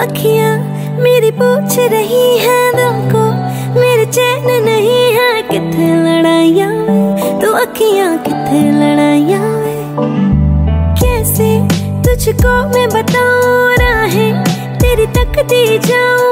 अखियाँ मेरी पूछ रही है मेरे चैन नहीं है। किथे लड़ाइया तो अखियाँ किथे लड़ाइया कैसे तुझको मैं बताऊँ राहें तेरी तकती जाऊँ